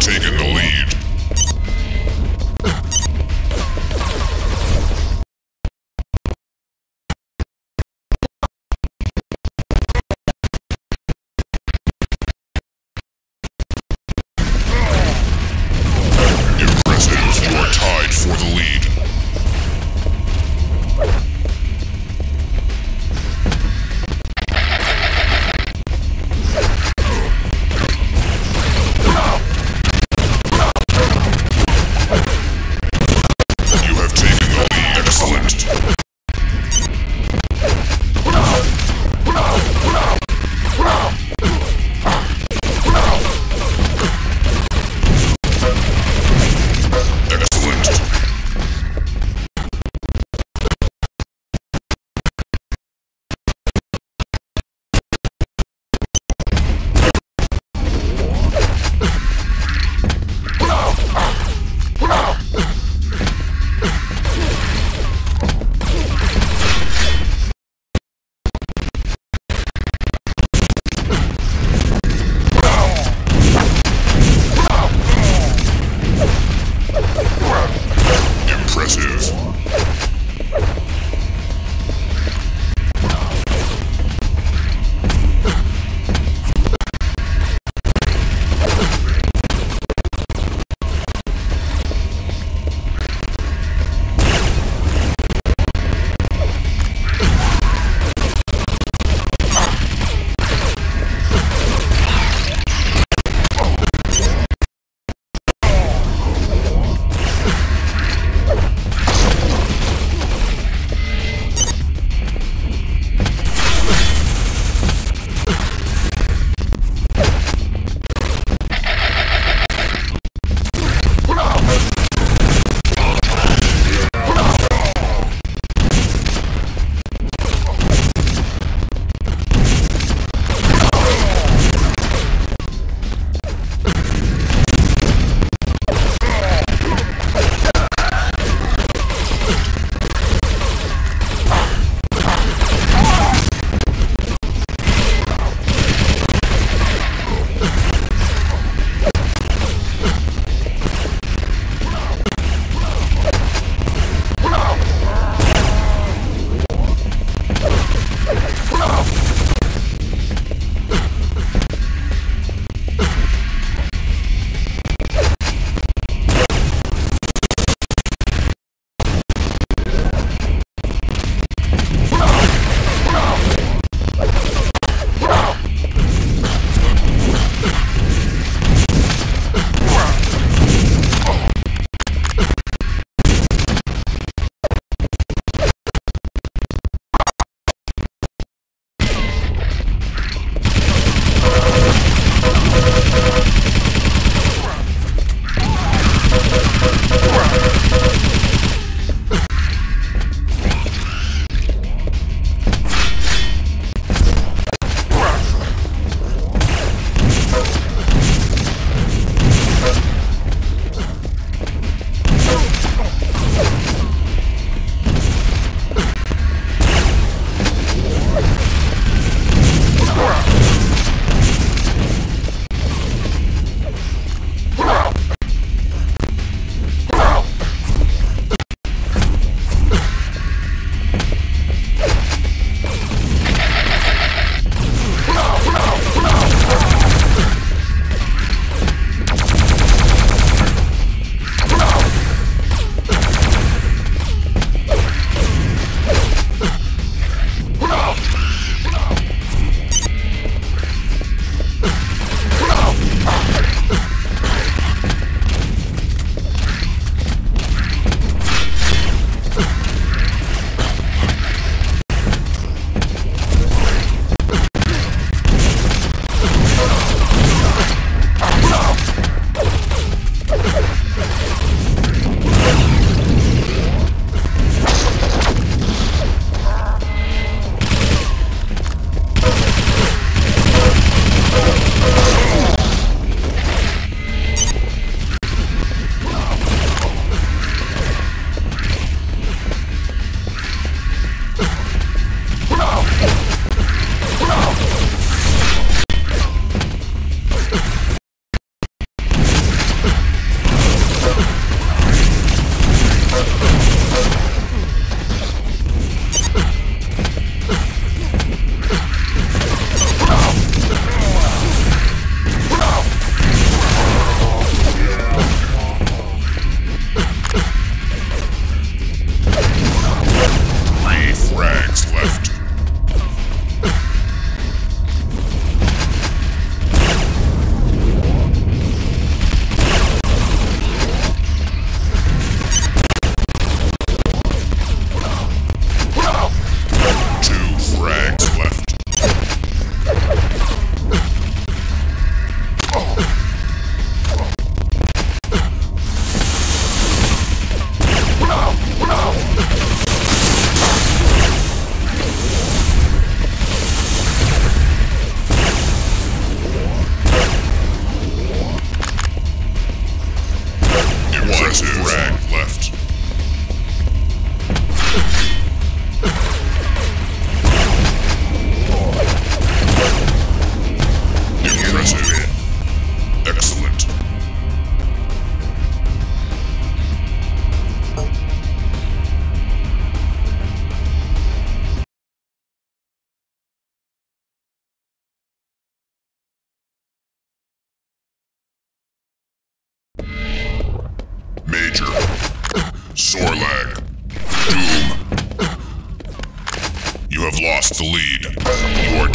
taken the lead.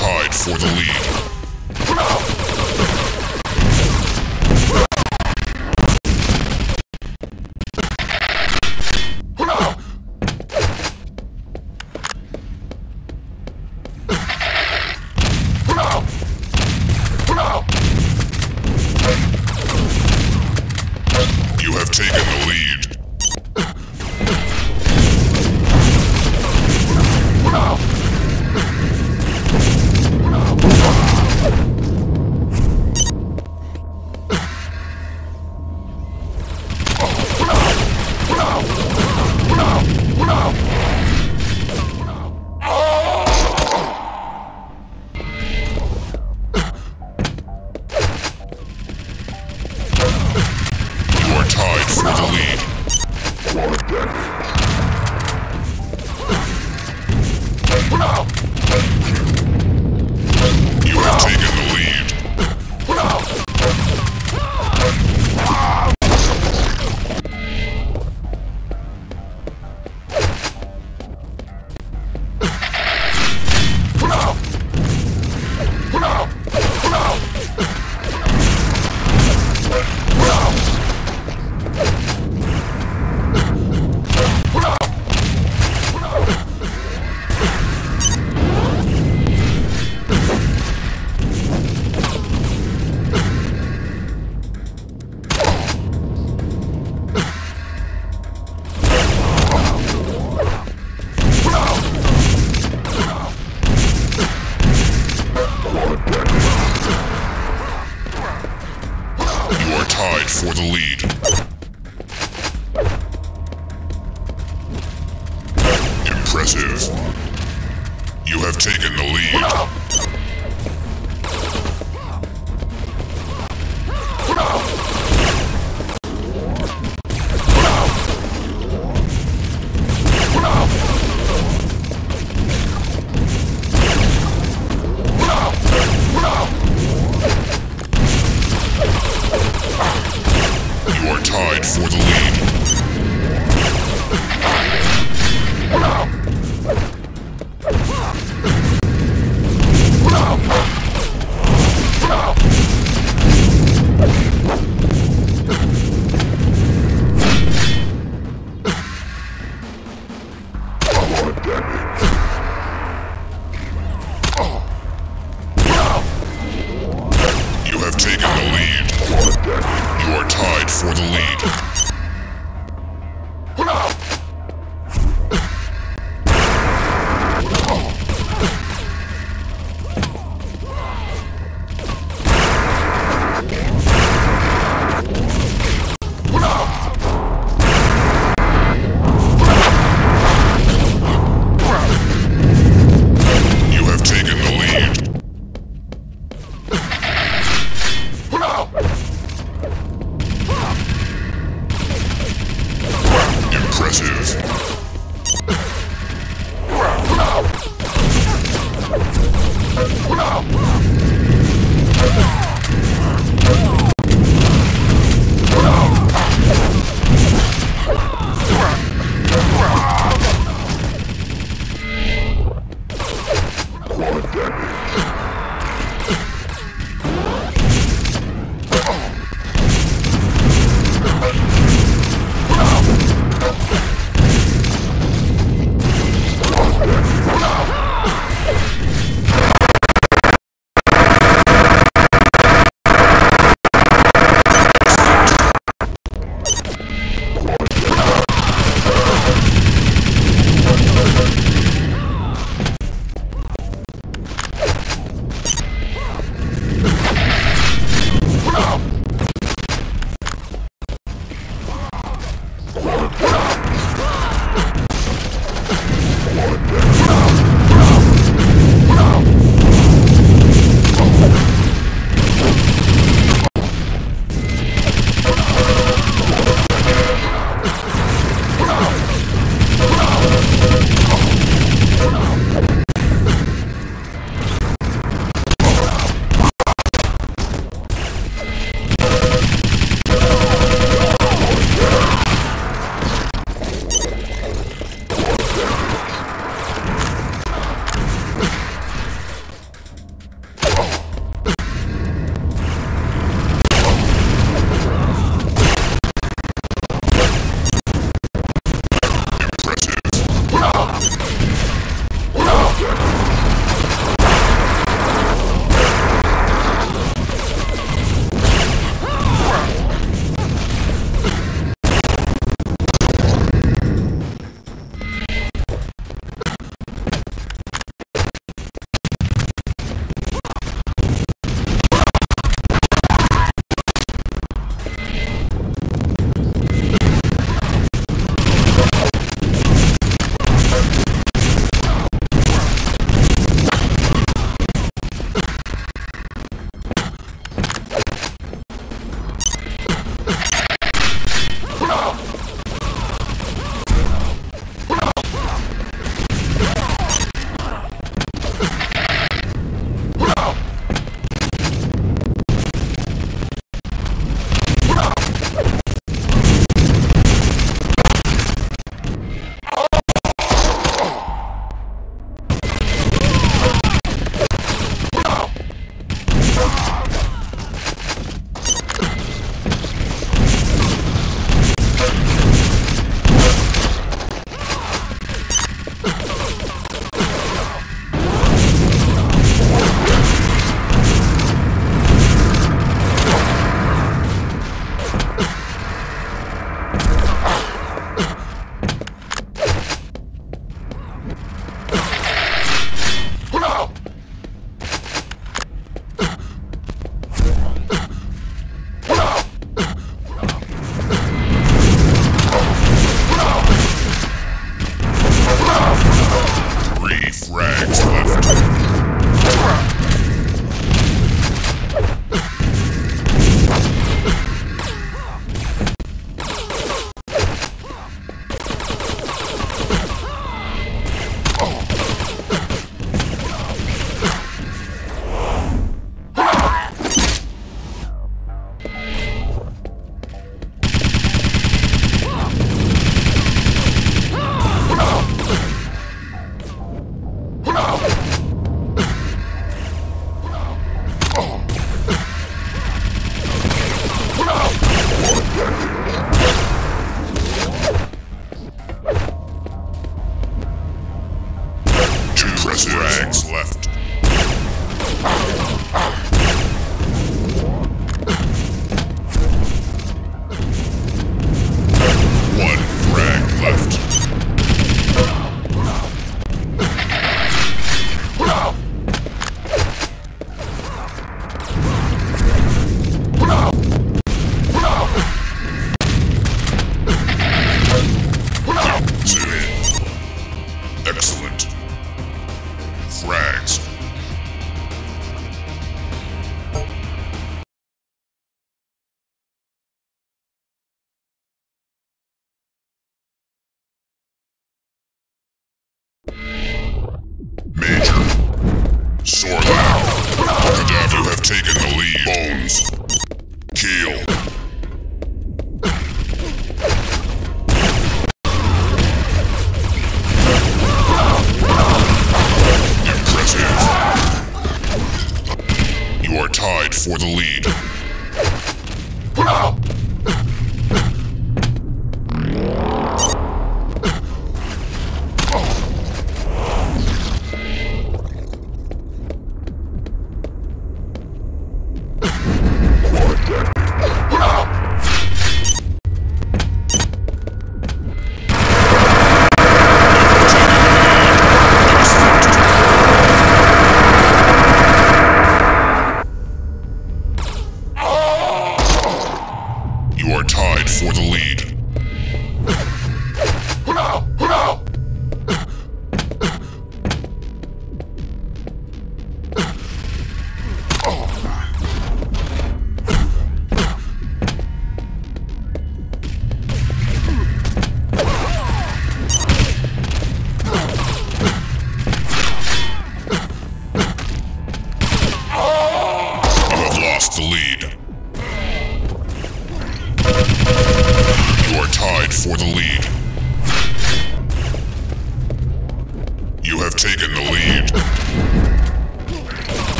Tied for the lead. impressive.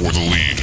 For the lead.